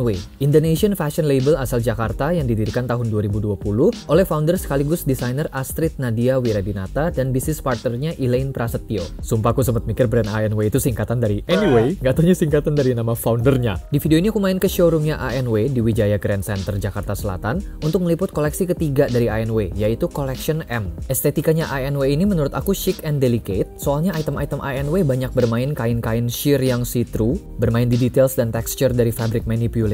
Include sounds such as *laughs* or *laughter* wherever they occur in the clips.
ANW, Indonesian fashion label asal Jakarta yang didirikan tahun 2020 oleh founder sekaligus desainer Astrid Nadia Wiradinata dan bisnis partnernya Elaine Prasetyo. Sumpah aku sempat mikir brand ANW itu singkatan dari Anyway, nggak taunya singkatan dari nama foundernya. Di video ini aku main ke showroomnya ANW di Wijaya Grand Center Jakarta Selatan untuk meliput koleksi ketiga dari ANW, yaitu Collection M. Estetikanya ANW ini menurut aku chic and delicate, soalnya item-item ANW banyak bermain kain-kain sheer yang see-through, bermain di details dan texture dari fabric manipulation,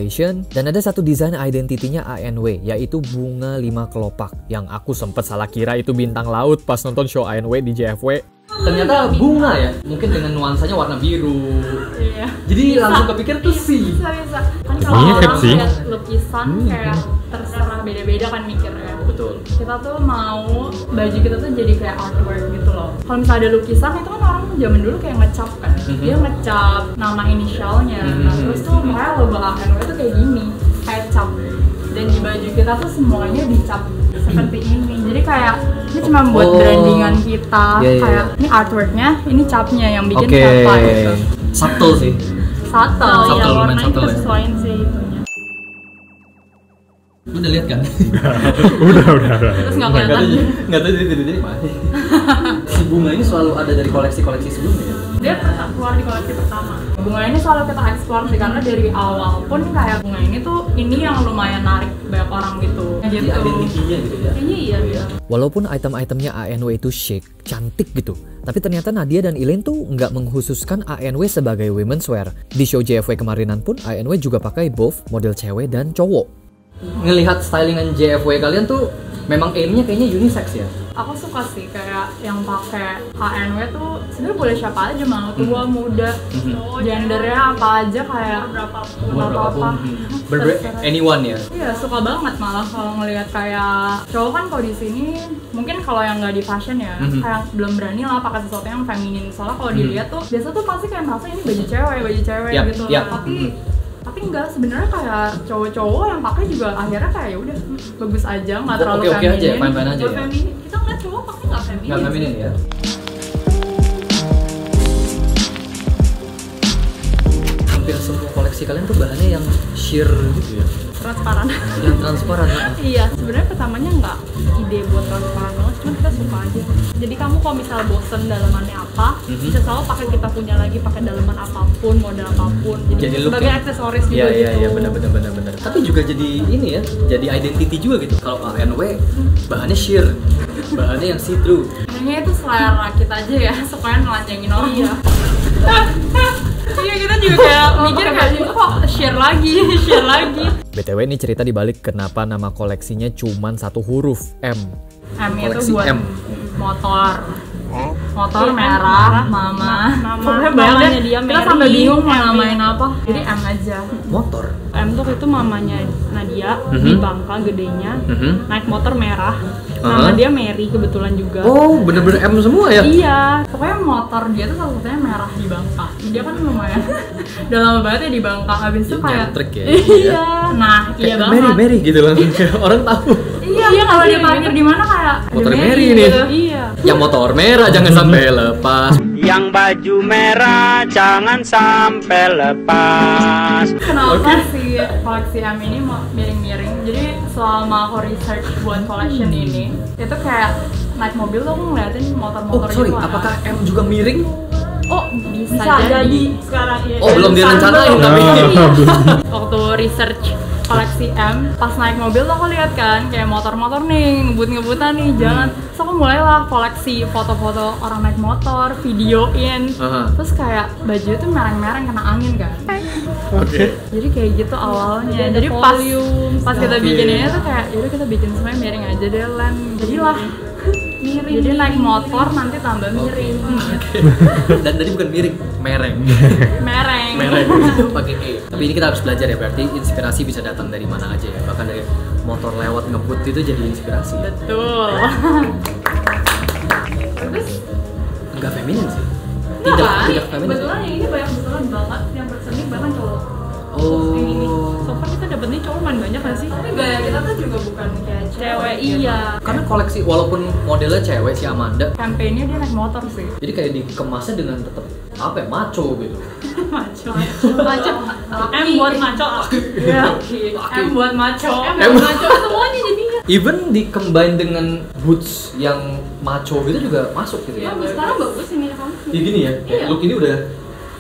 dan ada satu desain identitinya ANW, yaitu bunga lima kelopak, yang aku sempet salah kira itu bintang laut pas nonton show ANW di JFW. Ternyata bunga ya, mungkin dengan nuansanya warna biru. Iya. Jadi Bisa. langsung kepikir tuh sih. Bisa bisa. Kan kalau orang sih. lihat lukisan kayak terserah beda-beda kan mikirnya. Betul. Kita tuh mau baju kita tuh jadi kayak artwork gitu loh. Kalau misalnya ada lukisan itu kan orang zaman dulu kayak ngecap kan. Mhm. Dia ngecap nama inisialnya. Nah Mhm. terus tuh makanya logo ANW itu kayak gini, kayak cap. Dan di baju kita tuh semuanya dicap seperti ini. Jadi kayak ini cuma buat Oh. brandingan kita. Iya, iya, kayak ini artworknya, ini capnya yang bikin Oke. siapa gitu. Subtle sih. Satu, Satu, ya lumayan warnanya satu ya. kesesuaian sih. Lu udah lihat kan? *laughs* udah udah udah Terus nggak Nggak kelihatan. tahu nggak tahu jadi jadi mana. si bunga ini selalu ada dari koleksi-koleksi sebelumnya. ya? Dia pernah keluar di koleksi pertama. Bunga ini selalu kita eksplor sih karena dari awal pun kayak bunga ini tuh ini yang lumayan narik banyak orang gitu. Jadi gitu. identitinya gitu ya. Kayaknya iya iya. Walaupun item-itemnya ANW itu chic, cantik gitu, tapi ternyata Nadia dan Elaine tuh nggak menghususkan ANW sebagai women's wear. Di show JFW kemarinan pun ANW juga pakai both model cewek dan cowok. Ngelihat stylingan JFW kalian tuh memang aimnya kayaknya unisex ya? Aku suka sih kayak yang pakai ANW tuh sebenarnya boleh siapa aja mau tua muda Mhm. gendernya apa aja kayak berapapun apa apa Berber anyone ya? Iya suka banget malah kalau ngelihat kayak cowok kan kalau di sini mungkin kalau yang nggak di fashion ya Mhm. kayak belum berani lah pakai sesuatu yang feminin soalnya kalau Mhm. dilihat tuh biasa tuh pasti kayak merasa ini baju cewek baju cewek Yap, gitu yap. tapi Mhm. Tapi enggak sebenarnya kayak cowok-cowok yang pakai juga akhirnya kayak ya udah bagus aja nggak terlalu oke-oke aja, feminin fine-fine aja Nggak ya? feminin. kita ngeliat cowok pakai nggak feminin Nggak feminin ya? Hampir semua koleksi kalian tuh bahannya yang sheer gitu ya? Transparan Yang transparan ya? *laughs* Iya, sebenarnya pertamanya nggak ide buat transparan banget, cuma kita suka aja. Jadi kamu kalau misal bosen dalamannya apa, Mhm. bisa selalu pakai kita punya lagi pakai dalaman apa pun, model apa pun. Jadi, Jadi look sebagai ya? aksesoris juga Iya iya gitu. iya benar benar benar benar. Tapi juga jadi ini ya, jadi identity juga gitu. Kalau ANW bahannya sheer, bahannya yang see through. Kayaknya itu selera kita aja ya, *laughs* supaya nelanjangin orang. Iya. *laughs* Iya kita juga kayak mikir kayak ini kok share lagi, *laughs* share lagi. BTW ini cerita dibalik kenapa nama koleksinya cuman satu huruf M. M itu Koleksi buat M. motor. Motor Iya, merah, mama. Mama. Pokoknya banyak Mamanya deh. dia Kita Mary. sampai bingung mau namain apa. Jadi M aja. Motor. M tuh itu mamanya Nadia Mhm. di Bangka gedenya Mhm. naik motor merah nama dia Mary kebetulan juga Oh bener-bener M semua ya? iya Pokoknya motor dia tuh salah satunya merah di Bangka. Dia kan lumayan *laughs* udah lama banget ya di Bangka. Habis itu kayak Nyantrik ya? *laughs* Iya. Nah, iya banget. Mary Mary gitu langsung Orang tahu. Iya, Iya, kalau dia sih? parkir di mana kayak Motor Mary nih. gitu. iya Yang motor merah jangan sampai lepas. Yang baju merah jangan sampai lepas. Kenapa sih koleksi M ini mau miring-miring? Jadi selama aku research buat collection ini, itu kayak naik mobil tuh aku ngeliatin Oh motor-motor sorry, gitu. apakah M juga miring? Oh bisa, bisa jadi sekarang ya Oh belum direncanain tapi. *laughs* Waktu research koleksi M, pas naik mobil tuh aku lihat kan kayak motor-motor nih ngebut-ngebutan nih jalan. Terus aku mulailah koleksi foto-foto orang naik motor, videoin. Aha. Terus kayak baju itu mereng-mereng kena angin kan. Oke. jadi kayak gitu awalnya Jadi jadi pas volume, pas kita Oke. bikinnya tuh kayak yaudah kita bikin semuanya miring aja deh lem jadilah miring jadi naik motor nanti tambah miring *laughs* Dan tadi bukan miring, mereng. *laughs* mereng mereng pakai E. Tapi ini kita harus belajar ya berarti inspirasi bisa datang dari mana aja ya. Bahkan dari motor lewat ngebut itu jadi inspirasi. betul terus Enggak feminin sih. Tidak, kan tidak feminin. yang ini banyak kebetulan banget yang berseni bahkan cowok. Oh. So far kita dapetnya cowok main banyak gak sih? Tapi gaya kita tuh juga bukan kayak Cewek gitu. iya. Karena koleksi walaupun modelnya cewek si Amanda, Campaignnya dia naik motor sih. jadi kayak dikemasnya dengan tetap apa ya maco gitu. *laughs* Maco. Maco. M buat maco. Iya. M buat maco. M Em- buat maco semuanya jadinya. Even di combine dengan boots yang maco gitu juga masuk gitu ya. Ya, sekarang bagus ini kamu. Ya gini ya, Iya. look ini udah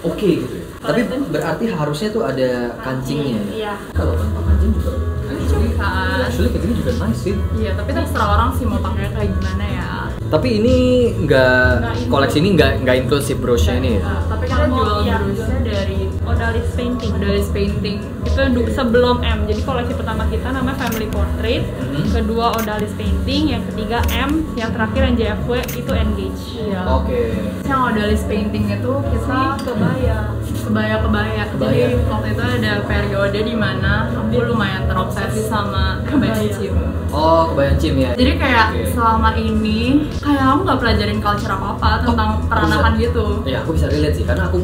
oke gitu ya. Tapi berarti harusnya tuh ada kancingnya ya. Iya. Kalau tanpa kancing juga actually, Kan. actually kayak gini juga nice sih. Iya, tapi terserah orang sih mau pakai kayak gimana ya. Tapi ini nggak koleksi ini nggak nggak include si brooch ini ya. Tapi Kalau jual iya, brusnya dari Odalis Painting. Odalis Painting. Itu du- sebelum M. Jadi koleksi pertama kita namanya Family Portrait, Mhm. kedua Odalis Painting, yang ketiga M, yang terakhir yang JFW itu Engage. Iya. Oke. Yang Odalis Painting itu kita kebaya, kebaya kebaya. Kebaya. Jadi waktu itu ada periode di mana aku lumayan terobsesi sama kebaya cim. Oh, kebayang Cim ya. Jadi kayak Oke. selama ini kayak aku nggak pelajarin culture apa apa tentang Oh, peranakan bisa. gitu. Ya aku bisa relate sih karena aku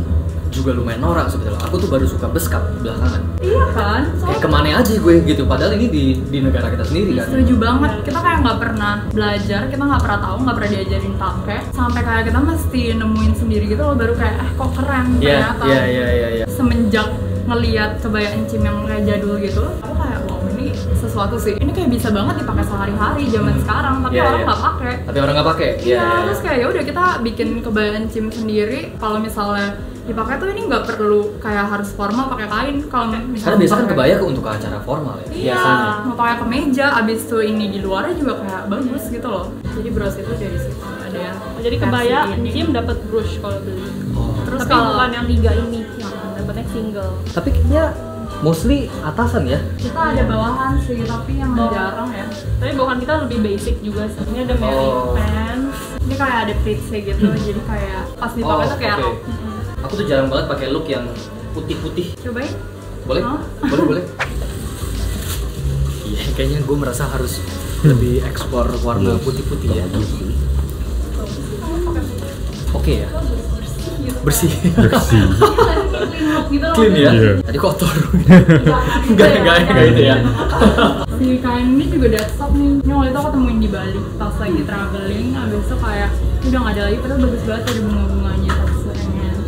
juga lumayan norak sebetulnya. Aku tuh baru suka beskap belakangan. Iya kan? Kayak Soalnya ke mana aja gue gitu. Padahal ini di di negara kita sendiri kan. Setuju banget. Kita kayak nggak pernah belajar, kita nggak pernah tahu, nggak pernah diajarin pakai. Sampai kayak kita mesti nemuin sendiri gitu loh, baru kayak eh kok keren Iya, ternyata. iya, iya, iya, iya. Semenjak ngeliat kebaya encim yang kayak jadul gitu, aku kayak sesuatu sih. Ini kayak bisa banget dipakai sehari-hari zaman sekarang, tapi Iya, orang iya. nggak pakai. Tapi orang nggak pakai. Iya, terus kayak ya udah kita bikin kebaya encim sendiri. Kalau misalnya dipakai tuh ini nggak perlu kayak harus formal pakai kain. Kalau Karena misalnya biasa kan kebaya ke untuk acara formal ya. Iya, Biasanya. mau pakai kemeja, abis itu ini di luarnya juga kayak bagus gitu loh. Jadi bros itu dari situ ada yang Jadi kebaya. Encim dapat brush kalau beli. Oh. Terus Tapi kalau bukan yang tiga ini, yang dapatnya single. Tapi kayaknya mostly atasan ya. kita ada bawahan sih, tapi yang Oh. jarang ya. Tapi bawahan kita lebih basic juga sih. Ini ada Mary Oh. pants. Ini kayak ada pleatsnya gitu, jadi kayak pas dipakai tuh kayak oke. rok. Aku tuh jarang banget pakai look yang putih-putih. Cobain. Boleh? Hah? Boleh, boleh. Iya, kayaknya gue merasa harus lebih eksplor warna putih-putih ya. Oke ya. Bersih. bersih *laughs* Clean look gitu loh. Clean ya. Iya. Tadi kotor. *laughs* Enggak, enggak, enggak itu ya. *laughs* Si kain ini juga deadstock nih. Ini waktu itu aku temuin di Bali pas lagi traveling. Abis itu kayak udah nggak ada lagi, padahal bagus banget ada bunga-bunganya.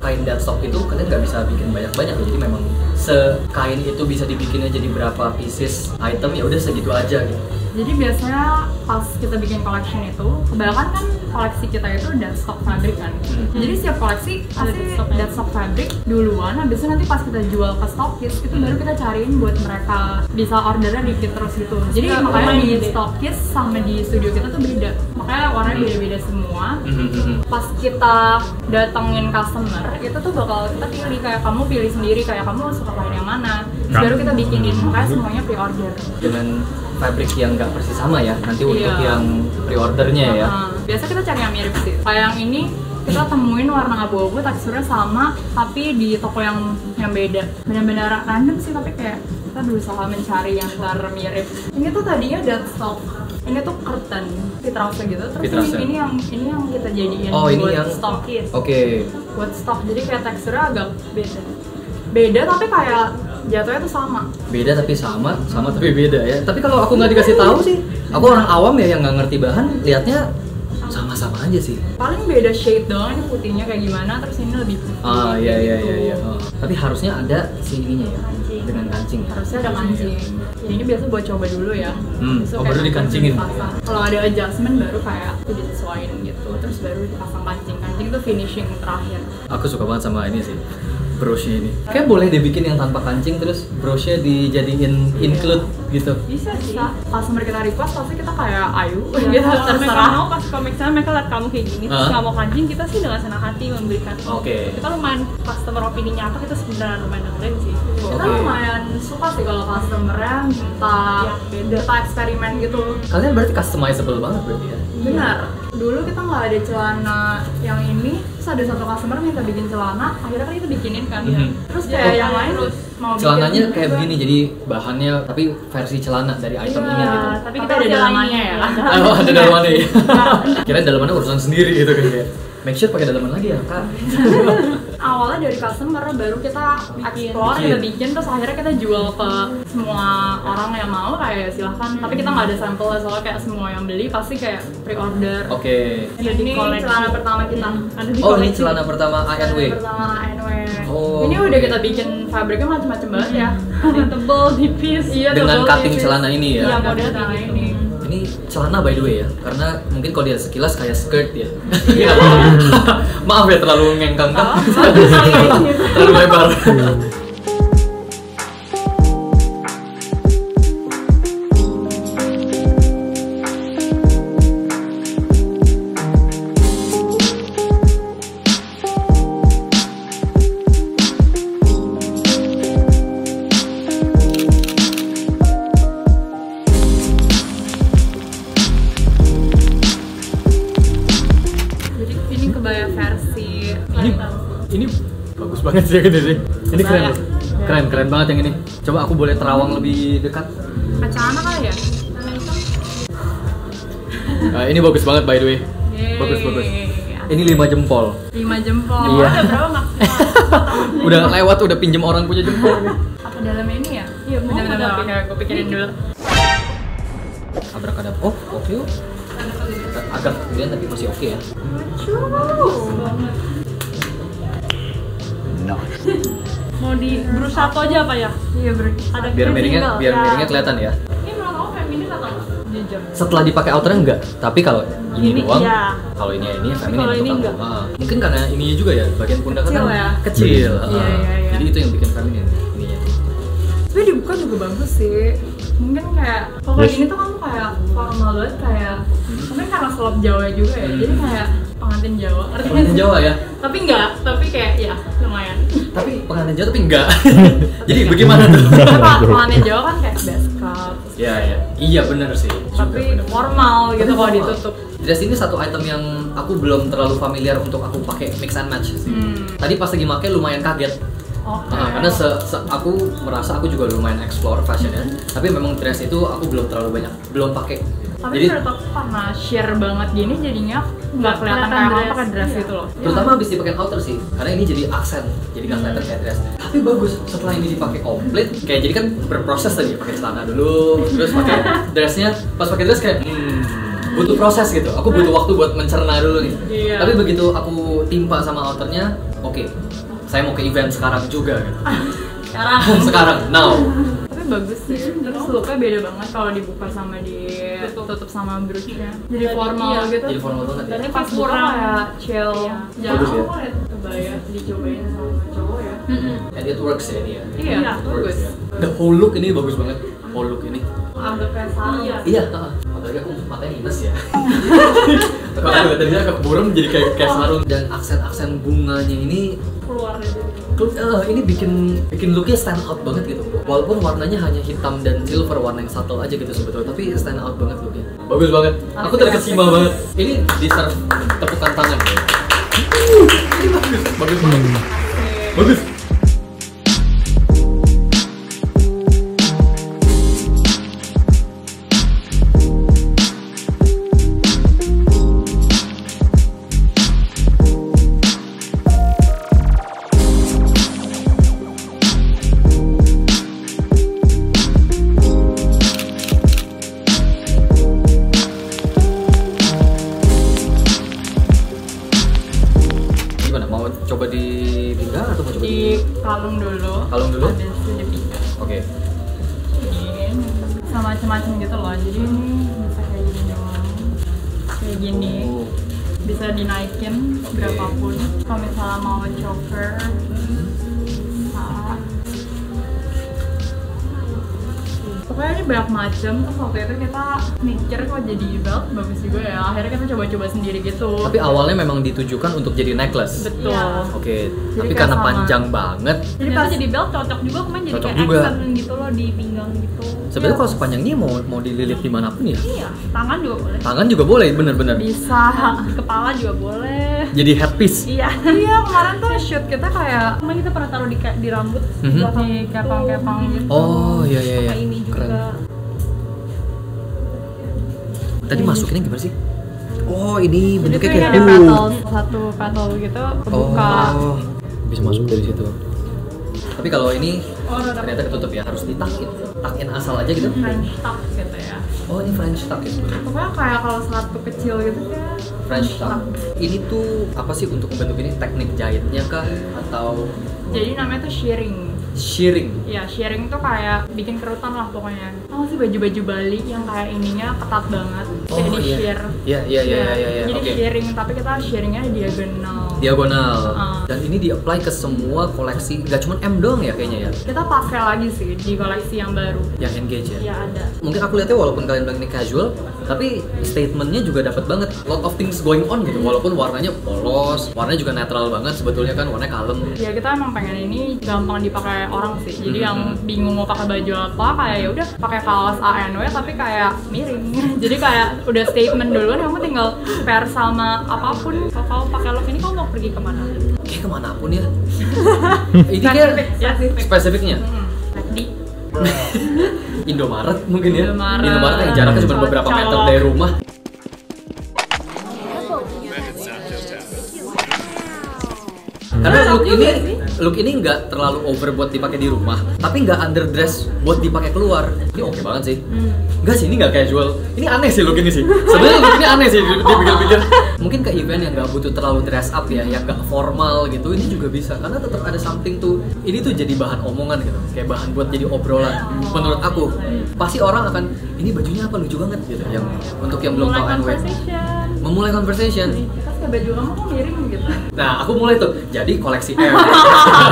Kain deadstock itu kalian nggak bisa bikin banyak-banyak jadi memang sekain itu bisa dibikinnya jadi berapa pieces item ya udah segitu aja gitu. Jadi biasanya pas kita bikin collection itu, kebanyakan kan koleksi kita itu deadstock fabric kan. Hmm. Jadi setiap koleksi pasti deadstock deadstock fabric duluan, habis itu nanti pas kita jual ke stockist itu baru kita cariin buat mereka bisa ordernya dikit terus gitu. Jadi Nggak makanya di gede. stockist sama di studio kita tuh beda. Makanya warnanya Hmm. beda-beda semua. Mhm. Pas kita datengin customer, itu tuh bakal kita pilih kayak kamu pilih sendiri kayak kamu suka kain yang mana. Terus Nah. baru kita bikinin, makanya semuanya pre-order. Dengan fabric yang nggak persis sama ya nanti untuk Iya. yang pre-ordernya ya. Nah, biasa kita cari yang mirip sih. Kayak yang ini kita temuin warna abu-abu teksturnya sama tapi di toko yang yang beda. Benar-benar random sih tapi kayak kita berusaha mencari yang mirip. Ini tuh tadinya deadstock. Ini tuh curtain fitrase gitu. Terus ini, ini yang ini yang kita jadiin Oh, ini buat yang- stockist. Oke. Buat stock. Jadi kayak teksturnya agak beda. Beda tapi kayak jatuhnya tuh sama. Beda tapi sama, sama tapi beda ya. Tapi kalau aku nggak dikasih tahu sih, aku orang awam ya yang nggak ngerti bahan, liatnya sama-sama aja sih. Paling beda shade doang ini putihnya kayak gimana terus ini lebih putih. Ah iya iya gitu. iya iya. Oh. Tapi harusnya ada si ininya ya. Dengan kancing. harusnya ada kancing. Jadi ini biasa buat coba dulu ya. Hmm, Terus oh, baru dikancingin. kalau ada adjustment baru kayak itu disesuaiin gitu. Terus baru dipasang kancing. Kancing itu finishing terakhir. Aku suka banget sama ini sih, brosnya ini. Kayak boleh dibikin yang tanpa kancing terus brosnya dijadiin include gitu. bisa sih customer kita request pasti kita kayak ayu Iya, *laughs* gitu kalau mereka terserah mau pas kalau misalnya mereka lihat kamu kayak gini terus nggak mau kancing kita sih dengan senang hati memberikan Oke. kita lumayan customer opininya apa kita sebenarnya lumayan dengerin sih kita Oke. lumayan suka sih kalau customernya minta Iya, kita eksperimen gitu Kalian berarti customizable banget berarti ya? benar dulu kita nggak ada celana yang ini terus ada satu customer minta bikin celana akhirnya kan kita bikinin kan Mhm. terus kayak Iya, yang lain terus. Mau Celananya bikin kayak juga. begini, jadi bahannya tapi versi celana dari item Iya, ini gitu. tapi tapi kita ada dalamannya ya *laughs* Oh, ada dalamannya ya? Kirain dalamannya urusan sendiri gitu kan kayak Make sure pakai dalaman lagi ya kak *laughs* awalnya dari customer baru kita explore kita bikin terus akhirnya kita jual ke semua orang yang mau kayak silahkan tapi kita nggak ada sampel soalnya kayak semua yang beli pasti kayak pre-order Oke. jadi ini koleksi. celana pertama kita Ada di Oh, ini koleksi. celana pertama ANW. Celana pertama ANW Oh, ini udah kita bikin fabriknya macam-macam banget ya yang tebel, tipis. iya Dengan tebel, cutting tipis. celana ini ya? iya Model celana ini Ini celana by the way ya, karena mungkin kalau dia sekilas kayak skirt ya. Iya. *laughs* Maaf ya terlalu ngengkang kan? Oh, *laughs* terlalu lebar. Banget sih gitu sih. Ini keren loh. Keren, keren banget yang ini. Coba aku boleh terawang lebih dekat. kacana kali ya Nah, ini bagus banget by the way. Yeay. Bagus bagus. Ini 5 jempol. lima jempol Iya. ada berapa maksimal *laughs* Udah lewat udah pinjem orang punya jempol nih. apa dalamnya ini ya Iya, mau ada. bener gue pikirin dulu Abrakadabra. Oh, oke yuk. Agak kemudian tapi masih oke ya. Mau di brus satu aja apa ya? iya ber Ada Biar miringnya single. biar Ya. miringnya kelihatan ya. Ini menurut kamu feminis atau enggak? Setelah dipakai outernya enggak, tapi kalau ini, Ini doang, iya. kalau ini ini Tapi feminin kalau untuk ini enggak. Ah, mungkin karena ininya juga ya, bagian pundak Kecil kan ya? kecil. Iya, ah. iya, iya. Jadi itu yang bikin feminin ininya. tapi dibuka juga bagus sih mungkin kayak kalau kayak gini tuh kamu kayak formal banget kayak mungkin karena selop Jawa juga ya jadi kayak pengantin Jawa nggak Pengantin? Jawa ya. tapi enggak tapi kayak ya lumayan Tapi pengantin Jawa tapi enggak. *laughs* Jadi bagaimana tuh? *laughs* Pengantin Jawa kan kayak best cup Iya, iya. Iya benar sih. Tapi bener. formal gitu kalau ditutup Dress ini satu item yang aku belum terlalu familiar untuk aku pakai mix and match sih. Hmm. Tadi pas lagi pakai lumayan kaget. Oke Nah, karena se, se- aku merasa aku juga lumayan explore fashionnya, tapi memang dress itu aku belum terlalu banyak, belum pakai. tapi Jadi menurut aku karena sheer banget gini jadinya nggak kelihatan kayak dress. pakai dress Iya. gitu loh terutama habis dipakai outer sih, karena ini jadi aksen, jadi nggak kelihatan kayak dress. Tapi bagus setelah ini dipakai komplit, kayak jadi kan berproses tadi pakai celana dulu, terus pakai *laughs* dressnya, pas pakai dress kayak hmm, butuh proses gitu. Aku butuh waktu buat mencerna dulu nih. Iya. Tapi begitu aku timpa sama outernya, oke, saya mau ke event sekarang juga gitu. sekarang *laughs* sekarang, now. tapi bagus sih terus looknya beda banget kalau dibuka sama ditutup sama brooch-nya jadi Jadi, formal iya. gitu Jadi formal banget ya. dan Tapi pas kurang. kayak chill Iya. jangan Bagus ya? aku liat kebaya dicobain sama cowok ya And it works ya ini ya. iya Iya, bagus ya. The whole look ini bagus banget. Whole look ini. agak kayak sarung Iya. Apalagi aku matanya minus ya. *laughs* Kalau aku tadinya agak buram jadi kayak kayak sarung dan aksen-aksen bunganya ini Keluar eh, ini bikin bikin looknya stand out banget gitu. Walaupun warnanya hanya hitam dan silver, warna yang subtle aja gitu sebetulnya, tapi stand out banget looknya. Bagus banget. Aku terkesima banget. Ini deserve tepukan tangan ya. Bagus, bagus banget. Bagus. Kalung dulu Kalung dulu? habis itu dipindah Oke. ini sama macam-macam gitu loh jadi ini bisa kayak gini doang kayak gini Oh. bisa dinaikin Oke. berapapun kalau misalnya mau choker bisa pokoknya ini banyak macam terus waktu itu kita mikir kok jadi belt bagus juga ya akhirnya kita coba-coba sendiri gitu Tapi awalnya memang ditujukan untuk jadi necklace. betul Iya. Oke, Jadi tapi karena sama. panjang banget, Jadi pas jadi belt cocok juga kemarin jadi Cocok kayak juga. accent gitu loh di pinggang gitu. sebenarnya kalau sepanjang ini mau mau dililit di mana pun ya. Iya, tangan juga boleh. Tangan juga boleh, bener-bener. bisa Kepala juga boleh. Jadi headpiece. Iya. *laughs* iya kemarin tuh shoot kita kayak Kemarin kita pernah taruh di di rambut Mhm. belakang di kepang-kepang gitu Oh iya iya iya. Ini juga. Keren. Tadi masukinnya gimana sih? Oh ini jadi bentuknya ini kayak ada petal satu petal gitu kebuka. Oh, bisa masuk dari situ. Tapi kalau ini Oh, ternyata ketutup ya harus ditakin takin asal aja gitu. French tuck gitu ya. oh ini French tuck ya? Pokoknya kayak kalau satu kecil gitu kayak French tuck. Ini tuh apa sih untuk membentuk ini? Teknik jahitnya kah? Atau Jadi namanya tuh shearing. Shearing Ya, shearing tuh kayak bikin kerutan lah pokoknya. Tahu sih baju-baju Bali yang kayak ininya ketat banget. kayak di iya. shear. Iya, iya, iya, iya, iya, Jadi oke. shearing, tapi kita shearingnya diagonal. diagonal Ah. Dan ini di apply ke semua koleksi gak cuma M doang ya kayaknya ya Kita pakai lagi sih di koleksi yang baru. yang engage ya Ya ada. mungkin aku lihatnya walaupun kalian bilang ini casual tapi statementnya juga dapat banget lot of things going on gitu walaupun warnanya polos warnanya juga netral banget sebetulnya kan warnanya kalem Ya kita emang pengen ini gampang dipakai orang sih. Jadi Hmm. yang bingung mau pakai baju apa kayak ya udah pakai kaos ANW tapi kayak miring. *laughs* Jadi kayak udah statement duluan kamu tinggal pair sama apa pun. Kalau pakai look ini kamu mau pergi ke mana? Kayak ke mana pun ya *laughs* ini kayak Spesifik, spesifik. spesifiknya Hmm. *laughs* Indomaret mungkin ya Indomaret. Indomaret yang jaraknya cuma beberapa meter dari rumah Karena look ini. Look ini nggak terlalu over buat dipakai di rumah, tapi nggak underdress buat dipakai keluar. Ini oke banget sih. Hmm. Enggak sih, ini nggak casual. Ini aneh sih look ini sih. Sebenarnya look ini aneh sih di- dipikir-pikir. Mungkin ke event yang nggak butuh terlalu dress up ya, yang nggak formal gitu, ini juga bisa. Karena tetap ada something tuh. Ini tuh jadi bahan omongan gitu, kayak bahan buat jadi obrolan. Menurut aku, pasti orang akan ini bajunya apa lucu banget gitu. Yang untuk yang belum tahu anyway. Memulai conversation. Baju kamu kok miring gitu. Nah, aku mulai tuh jadi koleksi M.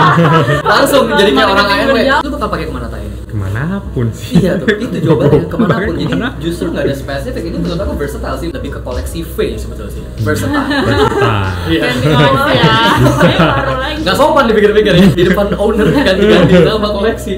*laughs* Langsung jadi kayak orang berjalan. Lu bakal pakai ke mana tay ini? Ke mana pun sih. Iya tuh, itu jawabannya *laughs* ke mana pun. Jadi Ke mana? justru nggak ada spesifik. Ini menurut aku versatile sih, lebih ke koleksi V sebetulnya sih. Versatile. *laughs* Iya. Ya. Nggak sopan dipikir-pikir ya. Di depan owner ganti-ganti nama koleksi.